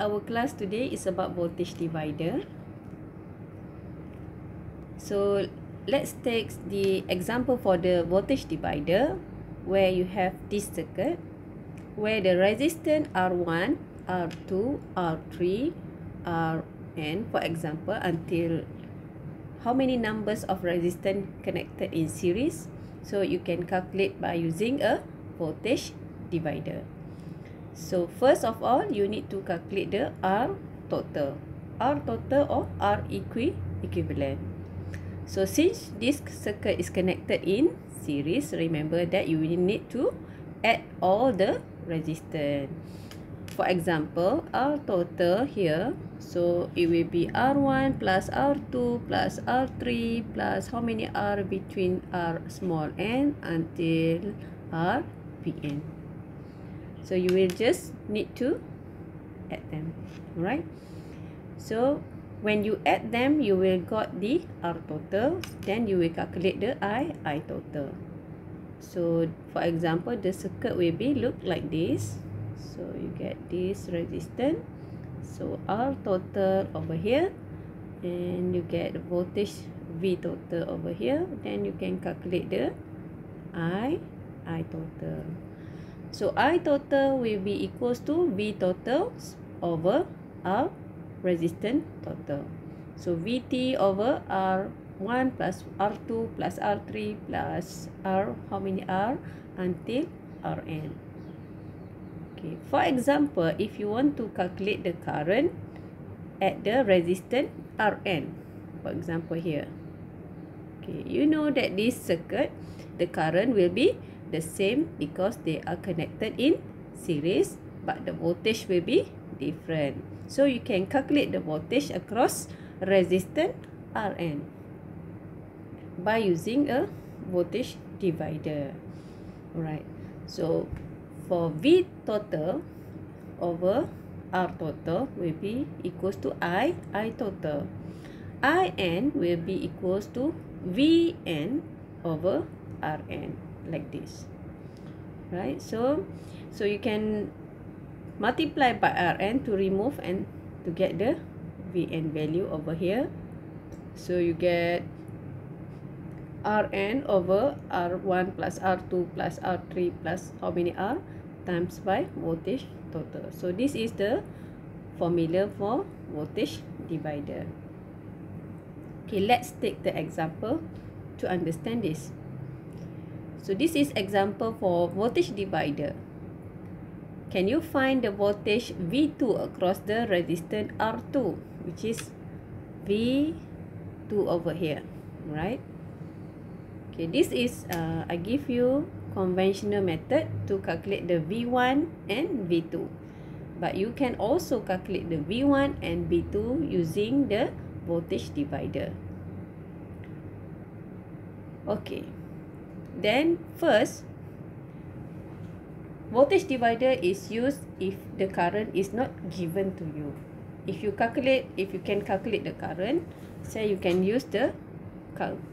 Our class today is about voltage divider. So let's take the example for the voltage divider where you have this circuit where the resistance R1, R2, R3, Rn for example until how many numbers of resistance connected in series. So you can calculate by using a voltage divider. So first of all, you need to calculate the R total. R total or R equi equivalent. So since this circuit is connected in series, remember that you will need to add all the resistance. For example, R total here, so it will be R1 plus R2 plus R3 plus how many R between R small n until R Pn. So you will just need to add them, right? So when you add them, you will got the R total. Then you will calculate the I, I total. So for example, the circuit will be look like this. So you get this resistance. So R total over here. And you get the voltage V total over here. Then you can calculate the I, I total. So I total will be equals to V total over R resistance total. So VT over R1 plus R2 plus R3 plus R how many R until Rn. Okay. For example, if you want to calculate the current at the resistance Rn, for example here. Okay, you know that this circuit, the current will be the same because they are connected in series, but the voltage will be different. So you can calculate the voltage across resistance Rn by using a voltage divider. Alright. So for V total over R total will be equals to I, I total. IN will be equals to VN over RN like this. Right? So, so you can multiply by RN to remove and to get the VN value over here. So you get Rn over R1 plus R2 plus R3 plus how many R? times by voltage total. So this is the formula for voltage divider. Okay, let's take the example to understand this. So this is example for voltage divider. Can you find the voltage V2 across the resistance R2 which is V2 over here, right? Okay, this is uh, I give you conventional method to calculate the V1 and V2. But you can also calculate the V1 and V2 using the voltage divider. Okay. Then first, voltage divider is used if the current is not given to you. If you calculate, if you can calculate the current, say you can use the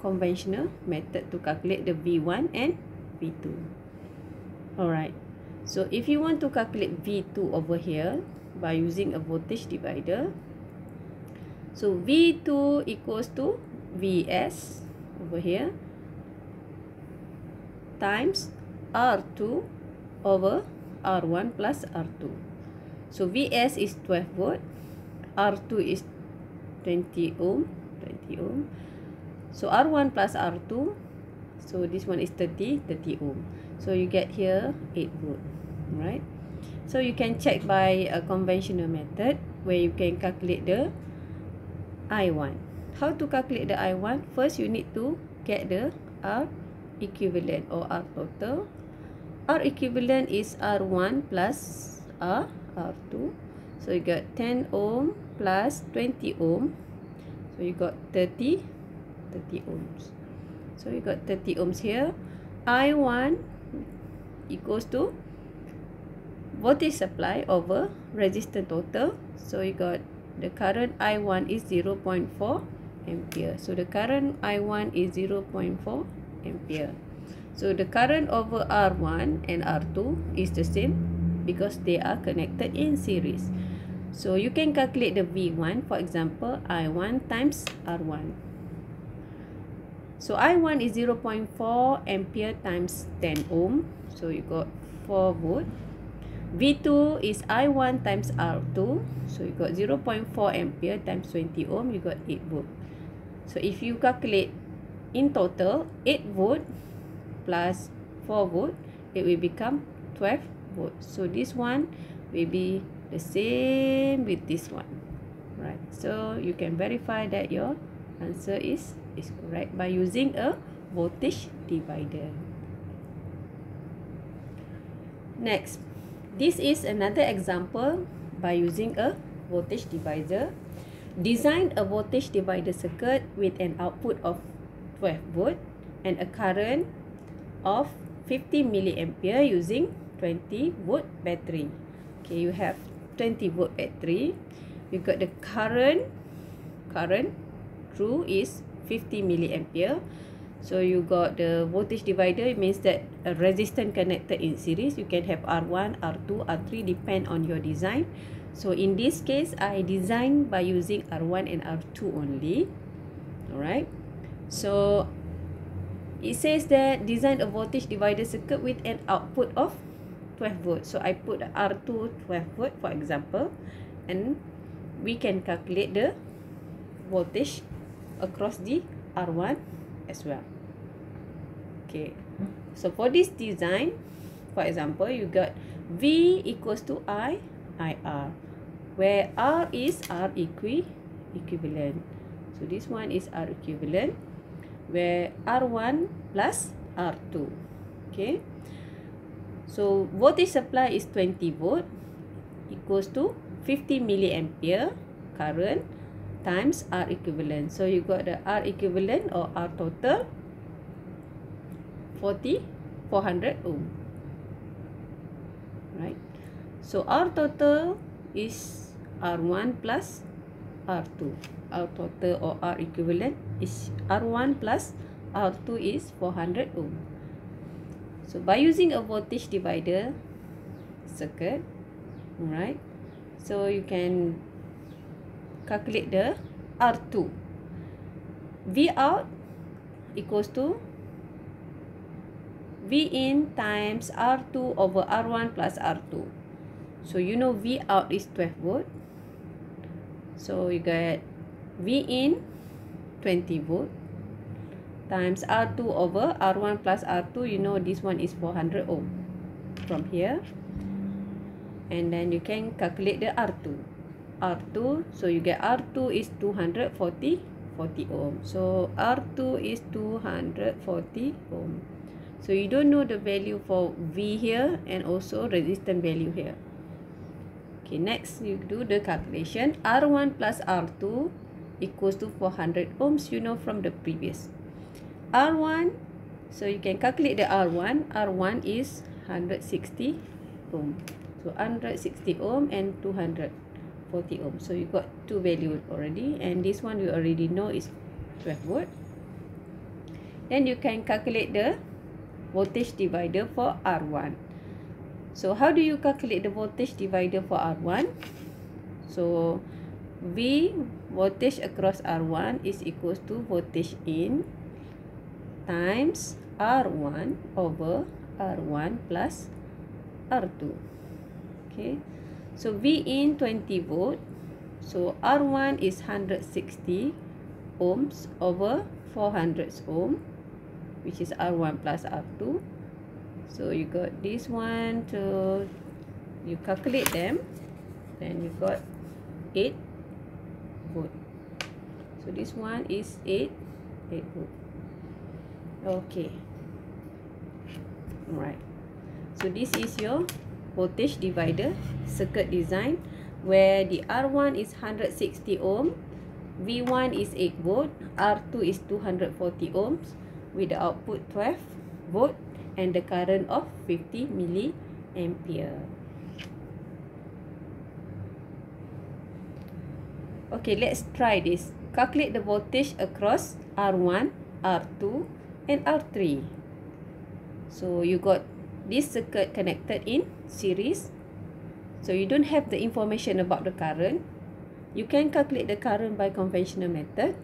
conventional method to calculate the V1 and V2. Alright. So if you want to calculate V2 over here by using a voltage divider. So V2 equals to Vs over here times R2 over R1 plus R2. So Vs is 12 volt. R2 is 20 ohm. 20 ohm. So R1 plus R2 So this one is 30, 30 ohm. So you get here 8 volt, right? So you can check by a conventional method where you can calculate the I1. How to calculate the I1? First you need to get the R equivalent or R total. R equivalent is R1 plus R, R2. So you got 10 ohm plus 20 ohm. So you got 30, 30 ohms. So you got 30 ohms here. I1 equals to voltage supply over resistance total. So you got the current I1 is 0.4 ampere. So the current I1 is 0.4 ampere. So the current over R1 and R2 is the same because they are connected in series. So you can calculate the V1. For example, I1 times R1. So I1 is 0.4 ampere times 10 ohm. So you got 4 volt. V2 is I1 times R2. So you got 0.4 ampere times 20 ohm. You got 8 volt. So if you calculate in total 8 volt plus 4 volt, it will become 12 volt. So this one will be the same with this one. Right. So you can verify that your answer is is correct by using a voltage divider. Next this is another example by using a voltage divider. Design a voltage divider circuit with an output of 12 volt and a current of 50 milliampere using 20 volt battery. Okay you have 20 volt battery. You got the current current through is 50 milliampere. So you got the voltage divider it means that a resistance connected in series you can have R1 R2 R3 depend on your design. So in this case I design by using R1 and R2 only. Alright so it says that design a voltage divider circuit with an output of 12 volt. So I put R2 12 volt for example and we can calculate the voltage across the R1 as well. Okay. So for this design, for example, you got V equals to I, IR. Where R is R equi, equivalent. So this one is R equivalent. Where R1 plus R2. Okay. So voltage supply is 20 volt equals to 50 milliampere current times R equivalent. So you got the R equivalent or R total 40 400 ohm. Right. So R total is R1 plus R2. R total or R equivalent is R1 plus R2 is 400 ohm. So by using a voltage divider circuit, right? So you can calculate the R2. V out equals to V in times R2 over R1 plus R2. So you know V out is 12 volt. So you get V in 20 volt times R2 over R1 plus R2 you know this one is 400 ohm from here. And then you can calculate the R2 R2 so you get R2 is 240 40 ohm. So R2 is 240 ohm. So you don't know the value for V here and also resistance value here. Okay next you do the calculation. R1 plus R2 equals to 400 ohms you know from the previous. R1 so you can calculate the R1 R1 is 160 ohm. So 160 ohm and 240 ohm. So you got two value already and this one you already know is 12 volt. Then you can calculate the voltage divider for R1 so how do you calculate the voltage divider for R1 so V voltage across R1 is equals to voltage in times R1 over R1 plus R2. Okay. So V in 20 volt. So R1 is 160 ohms over 400 ohm which is R1 plus R2. So you got this one to you calculate them then you got 8 volt. So this one is 8 8 volt. Okay. Alright. So this is your voltage divider circuit design where the R1 is 160 ohm, V1 is 8 volt, R2 is 240 ohms with the output 12 volt and the current of 50 milliampere. Okay, let's try this. Calculate the voltage across R1, R2 and R3. So you got this circuit connected in series. So you don't have the information about the current. You can calculate the current by conventional method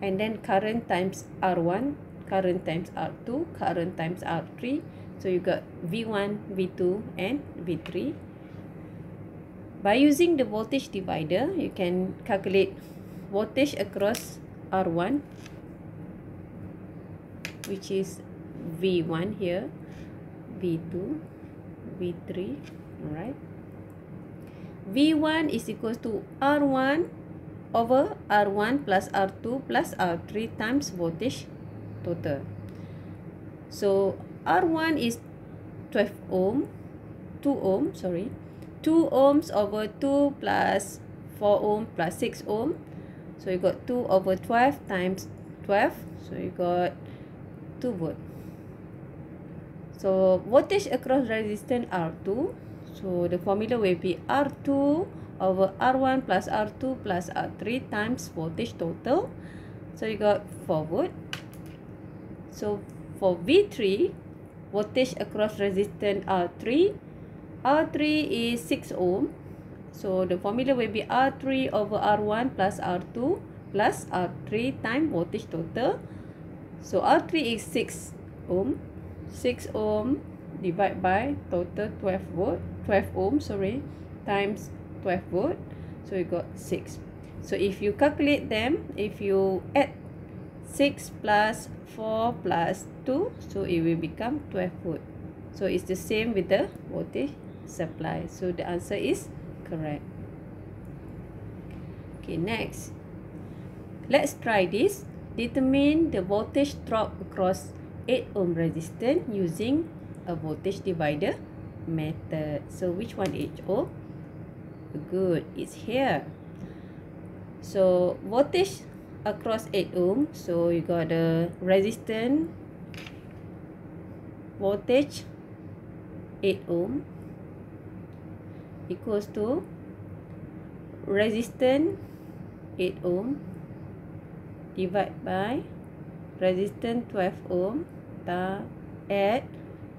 and then current times R1, current times R2, current times R3. So you got V1, V2 and V3. By using the voltage divider, you can calculate voltage across R1 which is V1 here, V2, V3, alright. V1 is equal to R1 over R1 plus R2 plus R3 times voltage total. So R1 is 12 ohm, 2 ohm, sorry, 2 ohms over 2 plus 4 ohm plus 6 ohm. So you got 2 over 12 times 12. So you got 2 volt. So voltage across resistance R2 So the formula will be R2 over R1 plus R2 plus R3 times voltage total. So you got 4 volt. So for V3, voltage across resistance R3, R3 is 6 ohm. So the formula will be R3 over R1 plus R2 plus R3 times voltage total. So R3 is 6 ohm. 6 ohm divided by total 12 volt. 12 ohm sorry times 12 volt so you got 6 so if you calculate them if you add 6 plus 4 plus 2 so it will become 12 volt so it's the same with the voltage supply so the answer is correct okay next let's try this determine the voltage drop across 8 ohm resistance using a voltage divider method. So which one is O? Good, it's here. So voltage across 8 ohm. So you got the resistance voltage 8 ohm equals to resistance 8 ohm divided by resistance 12 ohm add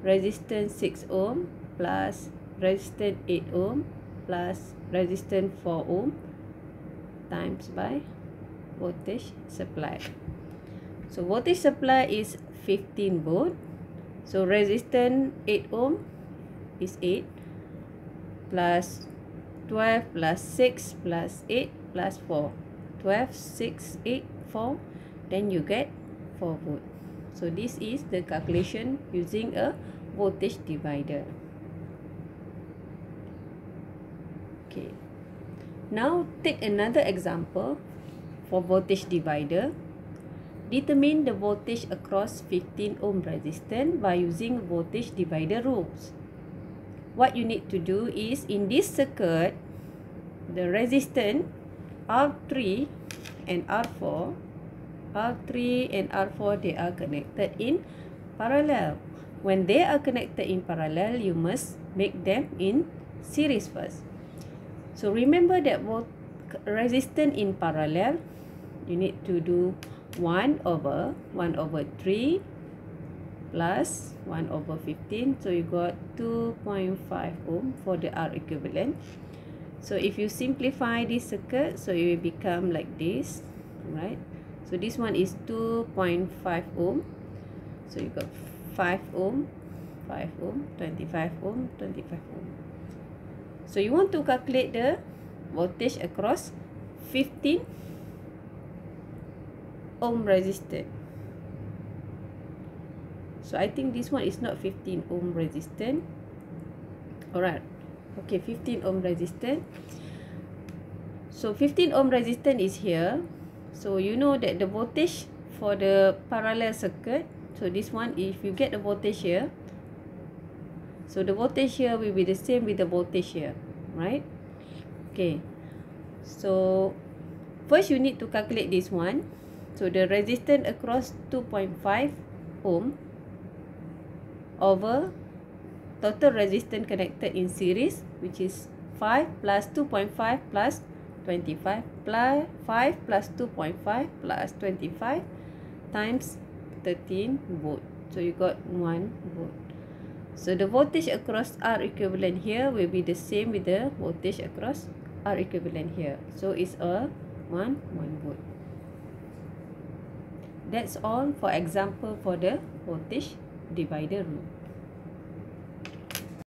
resistance 6 ohm plus resistance 8 ohm plus resistance 4 ohm times by voltage supply. So voltage supply is 15 volt. So resistance 8 ohm is 8 plus 12 plus 6 plus 8 plus 4. 12, 6, 8, 4. Then you get 4 volt. So this is the calculation using a voltage divider. Okay. Now take another example for voltage divider. Determine the voltage across 15 ohm resistance by using voltage divider rules. What you need to do is in this circuit, the resistance R3 and R4, R3 and R4 they are connected in parallel. When they are connected in parallel, you must make them in series first. So remember that resistance in parallel, you need to do 1 over 1 over 3 plus 1 over 15. So you got 2.5 ohm for the R equivalent. So if you simplify this circuit, so it will become like this, right? So this one is 2.5 ohm. So you got 5 ohm, 5 ohm, 25 ohm, 25 ohm. So you want to calculate the voltage across 15 ohm resistor. So I think this one is not 15 ohm resistor. Alright. Okay, 15 ohm resistor. So 15 ohm resistor is here. So you know that the voltage for the parallel circuit. So this one, if you get the voltage here, So the voltage here will be the same with the voltage here, right? Okay. So first you need to calculate this one. So the resistance across 2.5 ohm over total resistance connected in series which is 5 plus 2.5 plus 25 plus 5 plus 2.5 plus 25 times 13 volt. So you got 1 volt. So the voltage across R equivalent here will be the same with the voltage across R equivalent here. So it's a 1 1 volt. That's all for example for the voltage divider route